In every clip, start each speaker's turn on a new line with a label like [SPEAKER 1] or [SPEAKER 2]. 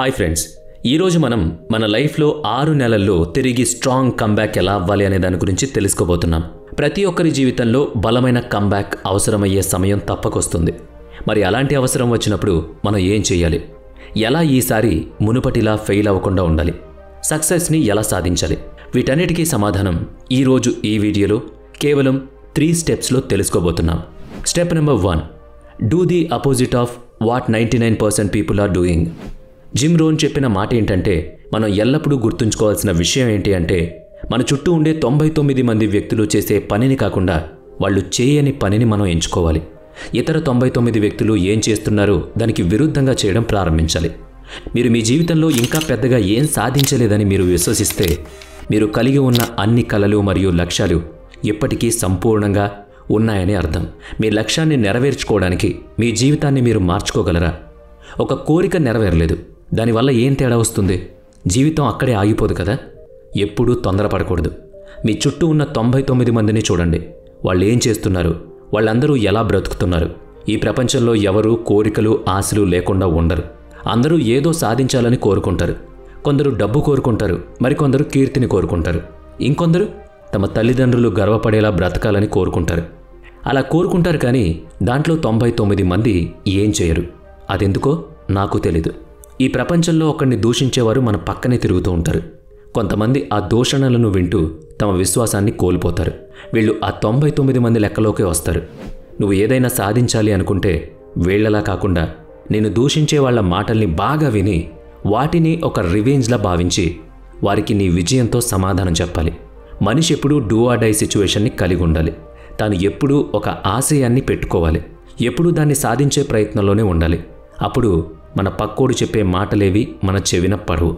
[SPEAKER 1] Hi friends ఈరోజు మనం మన లైఫ్లో ఆరు నెలల్లో తిరిగి స్ట్రాంగ్ కంబ్యాక్ ఎలా అవ్వాలి అనే దాని గురించి తెలుసుకోబోతున్నాం. ప్రతి ఒక్కరి జీవితంలో బలమైన కంబ్యాక్ అవసరమయ్యే సమయం తప్పకొస్తుంది. మరి అలాంటి అవసరం వచ్చినప్పుడు మనం ఏం చేయాలి? ఎలా ఈసారి మునుపటిలా ఫెయిల్ అవ్వకుండా ఉండాలి? సక్సెస్ని ఎలా సాధించాలి? వీటన్నిటికీ సమాధానం ఈరోజు ఈ వీడియోలో కేవలం త్రీ స్టెప్స్లో తెలుసుకోబోతున్నాం. Step number one do the opposite of what ninety nine percent people are doing Jim Rohn చెప్పిన మాట ఏంటంటే మనం ఎల్లప్పుడూ గుర్తుంచుకోవాల్సిన విషయం ఏంటి అంటే మన చుట్టూ ఉండే తొంభై తొమ్మిది మంది వ్యక్తులు చేసే పనిని కాకుండా వాళ్ళు చేయని పనిని మనం ఎంచుకోవాలి. ఇతర తొంభై తొమ్మిది వ్యక్తులు ఏం చేస్తున్నారో దానికి విరుద్ధంగా చేయడం ప్రారంభించాలి. మీరు మీ జీవితంలో ఇంకా పెద్దగా ఏం సాధించలేదని మీరు విశ్వసిస్తే మీరు కలిగి ఉన్న అన్ని కలలు మరియు లక్ష్యాలు ఎప్పటికీ సంపూర్ణంగా ఉన్నాయని అర్థం. మీ లక్ష్యాన్ని నెరవేర్చుకోవడానికి మీ జీవితాన్ని మీరు మార్చుకోగలరా? ఒక కోరిక నెరవేరలేదు. దానివల్ల ఏం తేడా వస్తుంది? జీవితం అక్కడే ఆగిపోదు కదా? ఎప్పుడూ తొందరపడకూడదు. మీ చుట్టూ ఉన్న తొంభై తొమ్మిది మందిని చూడండి. వాళ్ళు ఏం చేస్తున్నారు? వాళ్ళందరూ ఎలా బ్రతుకుతున్నారు? ఈ ప్రపంచంలో ఎవరు కోరికలు ఆశలు లేకుండా ఉండరు. అందరూ ఏదో సాధించాలని కోరుకుంటారు. కొందరు డబ్బు కోరుకుంటారు. మరికొందరు కీర్తిని కోరుకుంటారు. ఇంకొందరు తమ తల్లిదండ్రులు గర్వపడేలా బ్రతకాలని కోరుకుంటారు. అలా కోరుకుంటారు కానీ దాంట్లో తొంభై తొమ్మిది మంది ఏం చేయరు. అదెందుకో నాకు తెలీదు. ఈ ప్రపంచంలో ఒకరిని దూషించేవారు మన పక్కనే తిరుగుతూ ఉంటారు. కొంతమంది ఆ దూషణలను వింటూ తమ విశ్వాసాన్ని కోల్పోతారు. వీళ్ళు ఆ తొంభై తొమ్మిది మంది లెక్కలోకే వస్తారు. నువ్వు ఏదైనా సాధించాలి అనుకుంటే వీళ్ళలా కాకుండా నేను దూషించే వాళ్ళ మాటల్ని బాగా విని వాటిని ఒక రివెంజ్లా భావించి వారికి నీ విజయంతో సమాధానం చెప్పాలి. మనిషి ఎప్పుడూ డూ ఆర్ డై సిచ్యువేషన్ని కలిగి ఉండాలి. తాను ఎప్పుడూ ఒక ఆశయాన్ని పెట్టుకోవాలి. ఎప్పుడూ దాన్ని సాధించే ప్రయత్నంలోనే ఉండాలి. అప్పుడు మన పక్కోడు చెప్పే మాటలేవి మన చెవిన పడవు.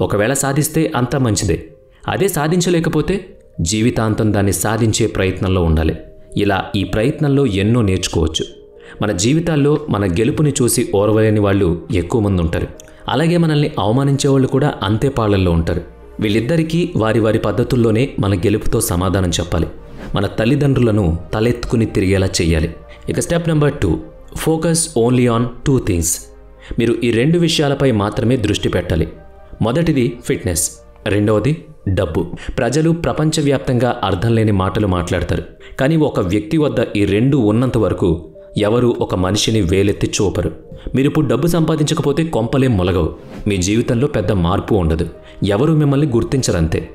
[SPEAKER 1] ఒకవేళ సాధిస్తే అంత మంచిదే. అదే సాధించలేకపోతే జీవితాంతం దాన్ని సాధించే ప్రయత్నంలో ఉండాలి. ఇలా ఈ ప్రయత్నంలో ఎన్నో నేర్చుకోవచ్చు. మన జీవితాల్లో మన గెలుపుని చూసి ఓర్వలేని వాళ్ళు ఎక్కువ మంది ఉంటారు. అలాగే మనల్ని అవమానించే వాళ్ళు కూడా అంతే పాళ్ళల్లో ఉంటారు. వీళ్ళిద్దరికీ వారి వారి పద్ధతుల్లోనే మన గెలుపుతో సమాధానం చెప్పాలి. మన తల్లిదండ్రులను తలెత్తుకుని తిరిగేలా చేయాలి ఇక step number two. Focus only on two things. మీరు ఈ రెండు విషయాలపై మాత్రమే దృష్టి పెట్టాలి. మొదటిది ఫిట్నెస్ రెండవది డబ్బు. ప్రజలు ప్రపంచవ్యాప్తంగా అర్థం లేని మాటలు మాట్లాడతారు. కానీ ఒక వ్యక్తి వద్ద ఈ రెండు ఉన్నంత వరకు ఎవరు ఒక మనిషిని వేలెత్తి చూపరు. మీరు ఇప్పుడు డబ్బు సంపాదించకపోతే కొంపలేం మొలగవు. మీ జీవితంలో పెద్ద మార్పు ఉండదు. ఎవరు మిమ్మల్ని గుర్తించరంతే.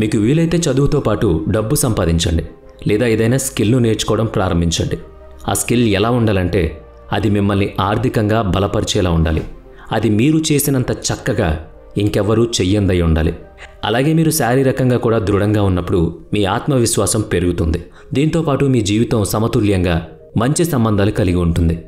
[SPEAKER 1] మీకు వీలైతే చదువుతో పాటు డబ్బు సంపాదించండి. లేదా ఏదైనా స్కిల్ను నేర్చుకోవడం ప్రారంభించండి. ఆ స్కిల్ ఎలా ఉండాలంటే అది మిమ్మల్ని ఆర్థికంగా బలపరిచేలా ఉండాలి. అది మీరు చేసినంత చక్కగా ఇంకెవ్వరూ చెయ్యందై ఉండాలి. అలాగే మీరు శారీరకంగా కూడా దృఢంగా ఉన్నప్పుడు మీ ఆత్మవిశ్వాసం పెరుగుతుంది. దీంతోపాటు మీ జీవితం సమతుల్యంగా మంచి సంబంధాలు కలిగి ఉంటుంది.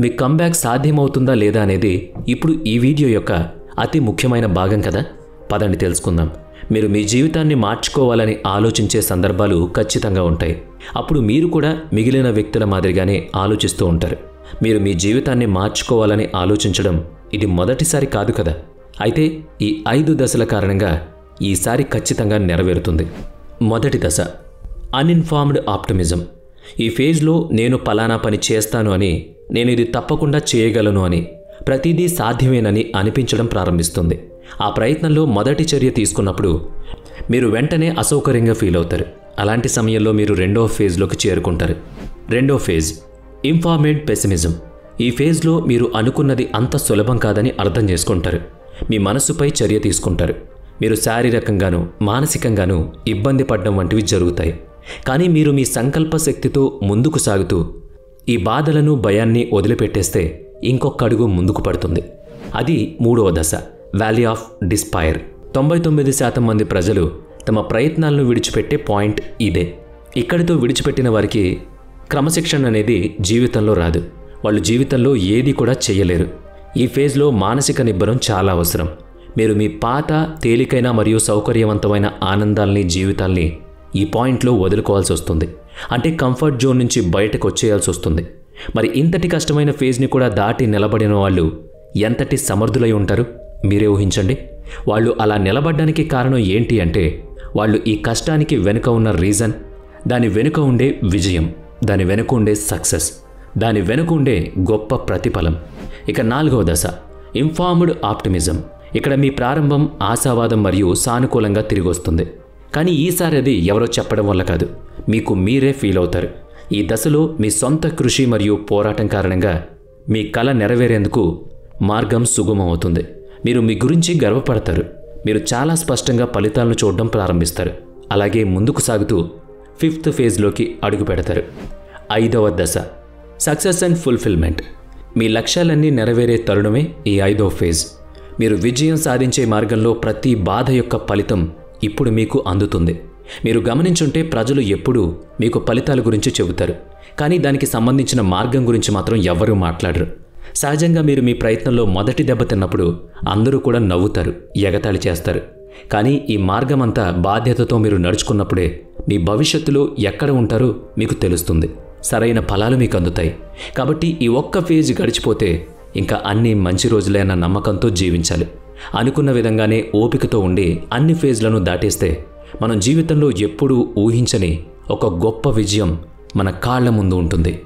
[SPEAKER 1] మీ కంబ్యాక్ సాధ్యమవుతుందా లేదా అనేది ఇప్పుడు ఈ వీడియో యొక్క అతి ముఖ్యమైన భాగం కదా? పదండి తెలుసుకుందాం. మీరు మీ జీవితాన్ని మార్చుకోవాలని ఆలోచించే సందర్భాలు ఖచ్చితంగా ఉంటాయి. అప్పుడు మీరు కూడా మిగిలిన వ్యక్తుల మాదిరిగానే ఆలోచిస్తూ ఉంటారు. మీరు మీ జీవితాన్ని మార్చుకోవాలని ఆలోచించడం ఇది మొదటిసారి కాదు కదా. అయితే ఈ ఐదు దశల కారణంగా ఈసారి ఖచ్చితంగా నెరవేరుతుంది. మొదటి దశ అన్ఇన్ఫార్మ్డ్ ఆప్టమిజం ఈ ఫేజ్లో నేను పలానా పని చేస్తాను అని నేను ఇది తప్పకుండా చేయగలను అని ప్రతిదీ సాధ్యమేనని అనిపించడం ప్రారంభిస్తుంది. ఆ ప్రయత్నంలో మొదటి చర్య తీసుకున్నప్పుడు మీరు వెంటనే అసౌకర్యంగా ఫీల్ అవుతారు. అలాంటి సమయంలో మీరు రెండో ఫేజ్లోకి చేరుకుంటారు. రెండో ఫేజ్ ఇన్ఫార్మేడ్ పెసిమిజం. ఈ ఫేజ్లో మీరు అనుకున్నది అంత సులభం కాదని అర్థం చేసుకుంటారు. మీ మనసుపై చర్య తీసుకుంటారు. మీరు శారీరకంగానూ మానసికంగానూ ఇబ్బంది పడడం వంటివి జరుగుతాయి. కానీ మీరు మీ సంకల్ప శక్తితో ముందుకు సాగుతూ ఈ బాధలను భయాన్ని వదిలిపెట్టేస్తే ఇంకొక అడుగు ముందుకు పడుతుంది. అది మూడవ దశ వ్యాలీ ఆఫ్ డిస్పైర్ తొంభై తొమ్మిది శాతం మంది ప్రజలు తమ ప్రయత్నాలను విడిచిపెట్టే పాయింట్ ఇదే. ఇక్కడితో విడిచిపెట్టిన వారికి క్రమశిక్షణ అనేది జీవితంలో రాదు. వాళ్ళు జీవితంలో ఏది కూడా చేయలేరు. ఈ ఫేజ్లో మానసిక నిబ్బరం చాలా అవసరం. మీరు మీ పాత తేలికైన మరియు సౌకర్యవంతమైన ఆనందాల్ని జీవితాల్ని ఈ పాయింట్లో వదులుకోవాల్సి వస్తుంది. అంటే కంఫర్ట్ జోన్ నుంచి బయటకు వచ్చేయాల్సి వస్తుంది. మరి ఇంతటి కష్టమైన ఫేజ్ని కూడా దాటి నిలబడిన వాళ్ళు ఎంతటి సమర్థులై ఉంటారు? మీరే ఊహించండి. వాళ్ళు అలా నిలబడ్డానికి కారణం ఏంటి అంటే వాళ్ళు ఈ కష్టానికి వెనుక ఉన్న రీజన్ దాని వెనుక ఉండే విజయం. దాని వెనుక ఉండే సక్సెస్ దాని వెనుక ఉండే గొప్ప ప్రతిఫలం. ఇక నాలుగవ దశ ఇన్ఫార్మ్డ్ ఆప్టిమిజం. ఇక్కడ మీ ప్రారంభం ఆశావాదం మరియు సానుకూలంగా తిరిగి వస్తుంది. కానీ ఈసారి అది ఎవరో చెప్పడం వల్ల కాదు. మీకు మీరే ఫీల్ అవుతారు. ఈ దశలో మీ సొంత కృషి మరియు పోరాటం కారణంగా మీ కళ నెరవేరేందుకు మార్గం సుగమం అవుతుంది మీరు మీ గురించి గర్వపడతారు. మీరు చాలా స్పష్టంగా ఫలితాలను చూడడం ప్రారంభిస్తారు. అలాగే ముందుకు సాగుతూ ఫిఫ్త్ ఫేజ్లోకి అడుగు పెడతారు. ఐదవ దశ సక్సెస్ అండ్ ఫుల్ఫిల్మెంట్. మీ లక్ష్యాలన్నీ నెరవేరే తరుణమే ఈ ఐదవ ఫేజ్. మీరు విజయం సాధించే మార్గంలో ప్రతి బాధ యొక్క ఫలితం ఇప్పుడు మీకు అందుతుంది. మీరు గమనించుంటే ప్రజలు ఎప్పుడూ మీకు ఫలితాల గురించి చెబుతారు. కానీ దానికి సంబంధించిన మార్గం గురించి మాత్రం ఎవ్వరూ మాట్లాడరు. సహజంగా మీరు మీ ప్రయత్నంలో మొదటి దెబ్బ తిన్నప్పుడు అందరూ కూడా నవ్వుతారు ఎగతాళి చేస్తారు. కానీ ఈ మార్గమంతా బాధ్యతతో మీరు నడుచుకున్నప్పుడే మీ భవిష్యత్తులో ఎక్కడ ఉంటారో మీకు తెలుస్తుంది. సరైన ఫలాలు మీకు అందుతాయి. కాబట్టి ఈ ఒక్క ఫేజ్ గడిచిపోతే ఇంకా అన్ని మంచి రోజులైన నమ్మకంతో జీవించాలి. అనుకున్న విధంగానే ఓపికతో ఉండి అన్ని ఫేజ్లను దాటేస్తే మనం జీవితంలో ఎప్పుడూ ఊహించని ఒక గొప్ప విజయం మన కాళ్ళ ముందు ఉంటుంది.